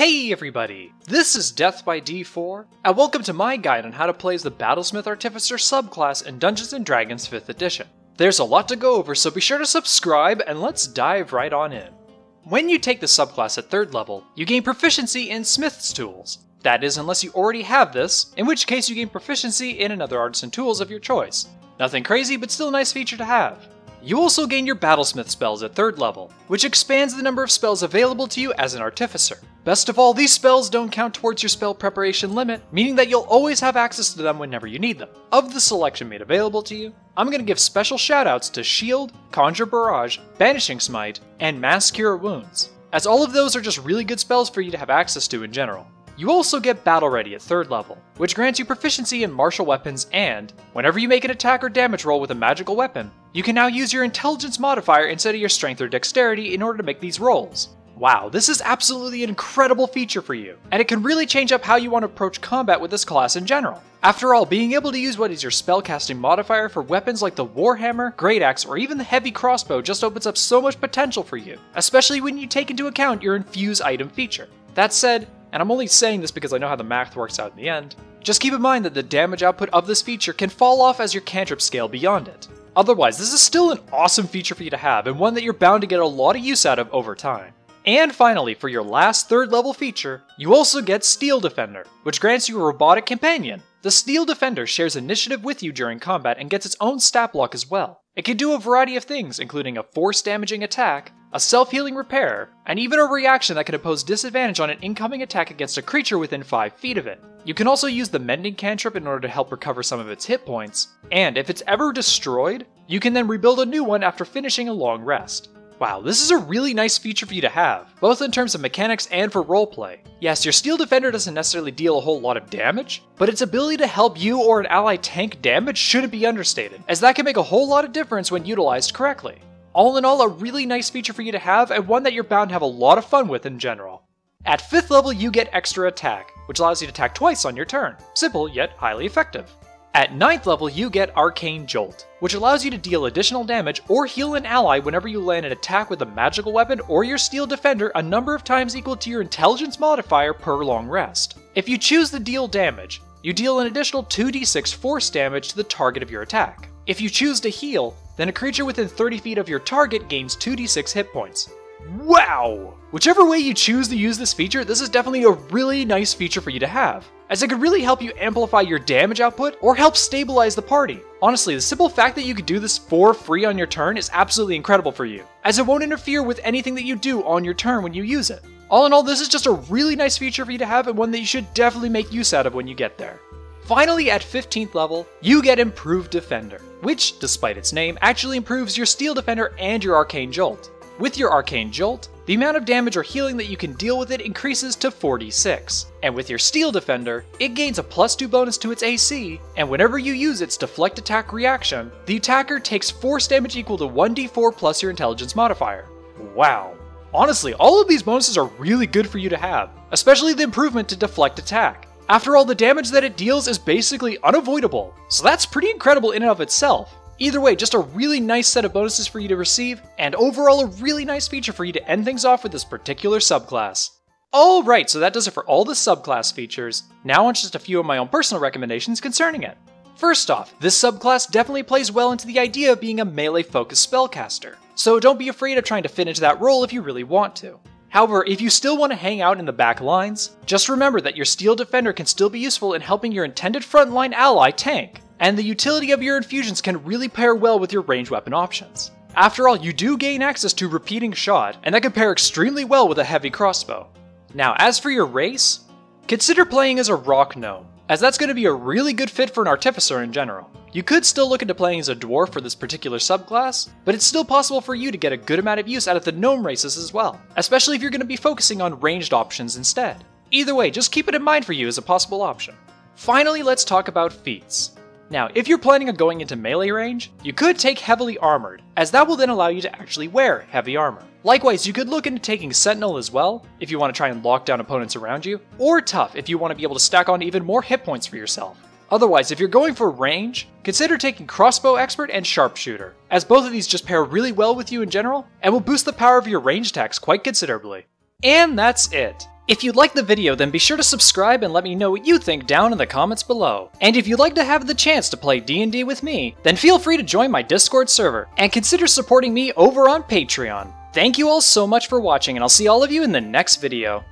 Hey everybody! This is Death by D4, and welcome to my guide on how to play as the Battlesmith Artificer subclass in Dungeons & Dragons 5th edition. There's a lot to go over, so be sure to subscribe and let's dive right on in. When you take the subclass at 3rd level, you gain proficiency in Smith's Tools. That is, unless you already have this, in which case you gain proficiency in another artisan tools of your choice. Nothing crazy, but still a nice feature to have. You also gain your Battlesmith spells at 3rd level, which expands the number of spells available to you as an Artificer. Best of all, these spells don't count towards your spell preparation limit, meaning that you'll always have access to them whenever you need them. Of the selection made available to you, I'm going to give special shoutouts to Shield, Conjure Barrage, Banishing Smite, and Mass Cure Wounds, as all of those are just really good spells for you to have access to in general. You also get Battle Ready at 3rd level, which grants you proficiency in martial weapons and, whenever you make an attack or damage roll with a magical weapon, you can now use your intelligence modifier instead of your strength or dexterity in order to make these rolls. Wow, this is absolutely an incredible feature for you, and it can really change up how you want to approach combat with this class in general. After all, being able to use what is your spellcasting modifier for weapons like the Warhammer, Great Axe, or even the Heavy Crossbow just opens up so much potential for you, especially when you take into account your infuse item feature. That said, and I'm only saying this because I know how the math works out in the end, just keep in mind that the damage output of this feature can fall off as your cantrip scale beyond it. Otherwise, this is still an awesome feature for you to have, and one that you're bound to get a lot of use out of over time. And finally, for your last third level feature, you also get Steel Defender, which grants you a robotic companion. The Steel Defender shares initiative with you during combat and gets its own stat block as well. It can do a variety of things, including a force damaging attack, a self healing repair, and even a reaction that can impose disadvantage on an incoming attack against a creature within 5 feet of it. You can also use the Mending cantrip in order to help recover some of its hit points, and if it's ever destroyed, you can then rebuild a new one after finishing a long rest. Wow, this is a really nice feature for you to have, both in terms of mechanics and for roleplay. Yes, your Steel Defender doesn't necessarily deal a whole lot of damage, but its ability to help you or an ally tank damage shouldn't be understated, as that can make a whole lot of difference when utilized correctly. All in all, a really nice feature for you to have, and one that you're bound to have a lot of fun with in general. At 5th level, you get Extra Attack, which allows you to attack twice on your turn. Simple, yet highly effective. At 9th level, you get Arcane Jolt, which allows you to deal additional damage or heal an ally whenever you land an attack with a magical weapon or your steel defender a number of times equal to your intelligence modifier per long rest. If you choose to deal damage, you deal an additional 2d6 force damage to the target of your attack. If you choose to heal, then a creature within 30 feet of your target gains 2d6 hit points. Wow! Whichever way you choose to use this feature, this is definitely a really nice feature for you to have, as it could really help you amplify your damage output or help stabilize the party. Honestly, the simple fact that you could do this for free on your turn is absolutely incredible for you, as it won't interfere with anything that you do on your turn when you use it. All in all, this is just a really nice feature for you to have and one that you should definitely make use out of when you get there. Finally, at 15th level, you get Improved Defender, which, despite its name, actually improves your Steel Defender and your Arcane Jolt. With your Arcane Jolt, the amount of damage or healing that you can deal with it increases to 46. And with your Steel Defender, it gains a plus 2 bonus to its AC, and whenever you use its Deflect Attack reaction, the attacker takes force damage equal to 1d4 plus your intelligence modifier. Wow. Honestly, all of these bonuses are really good for you to have, especially the improvement to Deflect Attack. After all, the damage that it deals is basically unavoidable, so that's pretty incredible in and of itself. Either way, just a really nice set of bonuses for you to receive, and overall a really nice feature for you to end things off with this particular subclass. Alright, so that does it for all the subclass features. Now on just a few of my own personal recommendations concerning it. First off, this subclass definitely plays well into the idea of being a melee focused spellcaster, so don't be afraid of trying to fit into that role if you really want to. However, if you still want to hang out in the back lines, just remember that your Steel Defender can still be useful in helping your intended frontline ally tank, and the utility of your infusions can really pair well with your ranged weapon options. After all, you do gain access to repeating shot, and that can pair extremely well with a heavy crossbow. Now, as for your race, consider playing as a rock gnome, as that's going to be a really good fit for an artificer in general. You could still look into playing as a dwarf for this particular subclass, but it's still possible for you to get a good amount of use out of the gnome races as well, especially if you're going to be focusing on ranged options instead. Either way, just keep it in mind for you as a possible option. Finally, let's talk about feats. Now, if you're planning on going into melee range, you could take Heavily Armored, as that will then allow you to actually wear heavy armor. Likewise, you could look into taking Sentinel as well, if you want to try and lock down opponents around you, or Tough if you want to be able to stack on even more hit points for yourself. Otherwise, if you're going for range, consider taking Crossbow Expert and Sharpshooter, as both of these just pair really well with you in general, and will boost the power of your range attacks quite considerably. And that's it. If you liked the video, then be sure to subscribe and let me know what you think down in the comments below. And if you'd like to have the chance to play D&D with me, then feel free to join my Discord server, and consider supporting me over on Patreon. Thank you all so much for watching, and I'll see all of you in the next video.